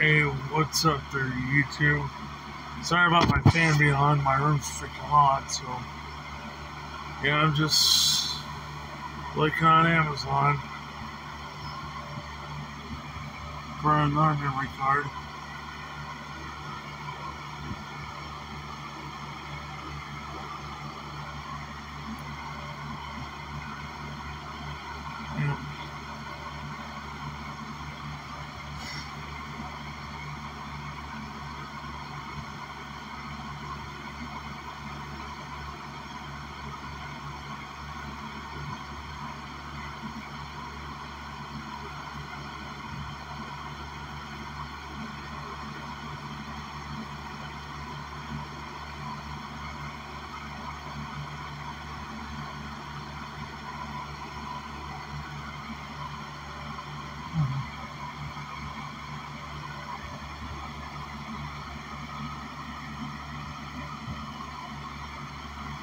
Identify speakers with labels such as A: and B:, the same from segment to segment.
A: Hey, what's up there, YouTube? Sorry about my fan being on. My room's freaking hot, so yeah, I'm just looking on Amazon for another memory card. Yeah.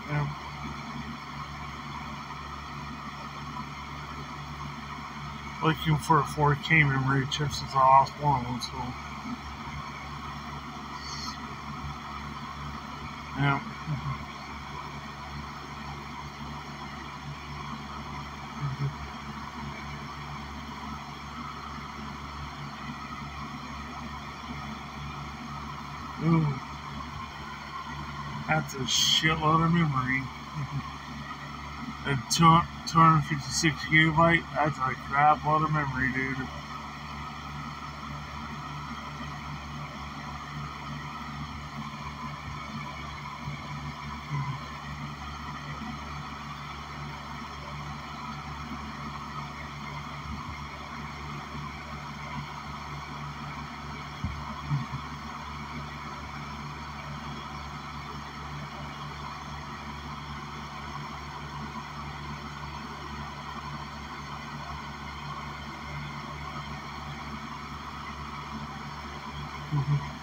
A: Yeah. Looking for a 4K memory chip since I lost one of them, so yeah. Mhm. Ooh, that's a shitload of memory. And two, 256 gigabyte, that's a crap of memory, dude. Mm-hmm.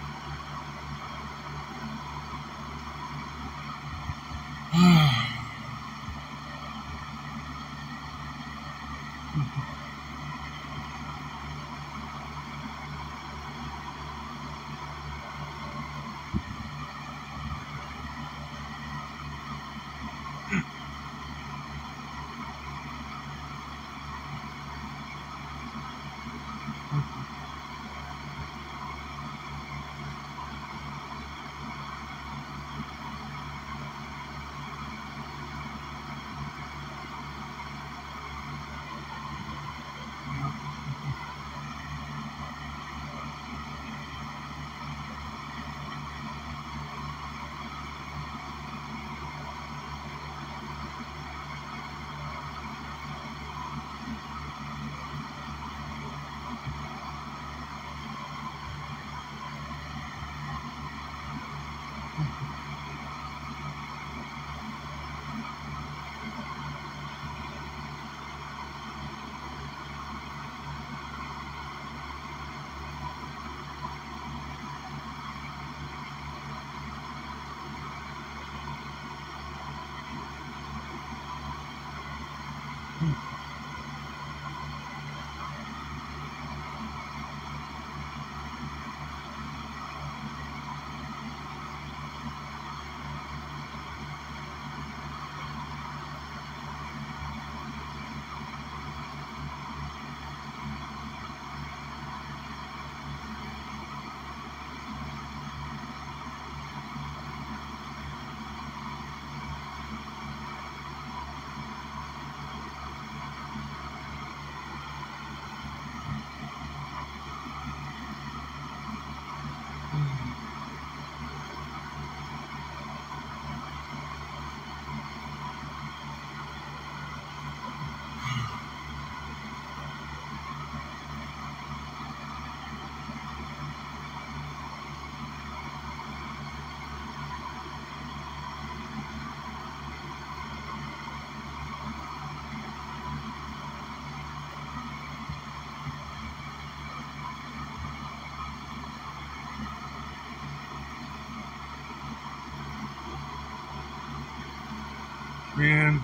A: Man,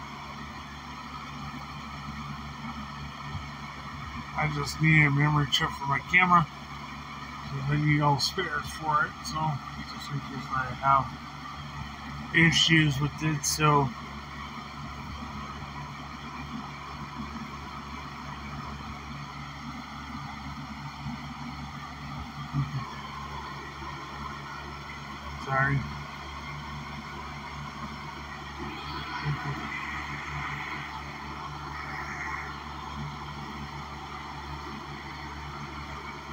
A: I just need a memory chip for my camera. So I need all spares for it. So just in case I have issues with it. So. Sorry.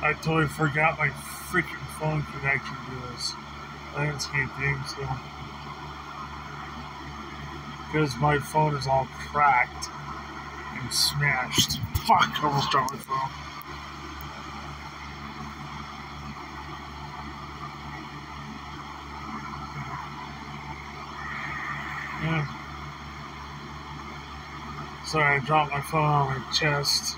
A: I totally forgot my freaking phone connection to this landscape thing, so. Because my phone is all cracked and smashed. Fuck, I almost dropped my phone. Yeah. Sorry, I dropped my phone on my chest.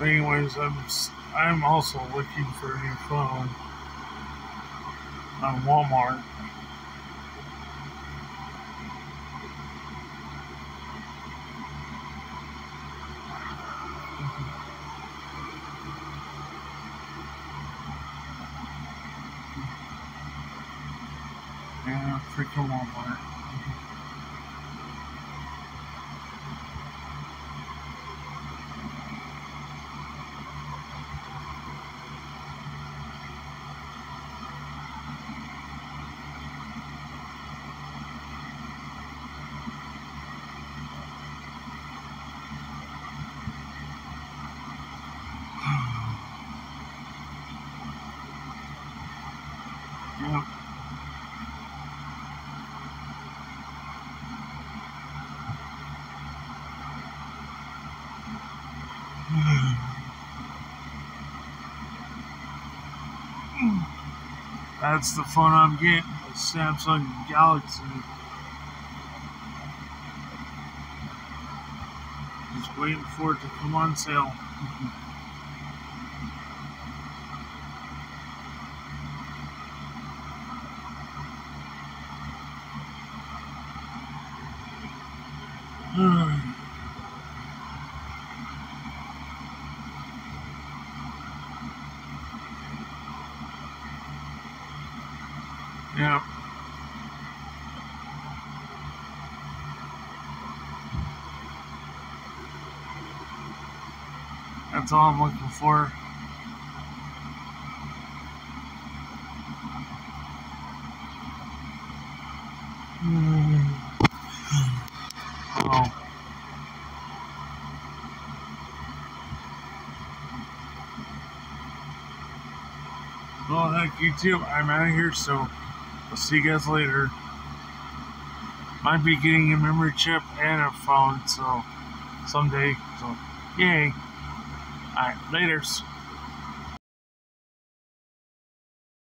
A: Anyways, I'm I'm also looking for a new phone on Walmart. Freaking Walmart. Yeah. That's the phone I'm getting, the Samsung Galaxy. Just waiting for it to come on sale. yeah. That's all I'm looking for. Oh. Well, heck, you too. I'm out of here, so I'll see you guys later. Might be getting a memory chip and a phone, so someday. So, yay. Alright, laters.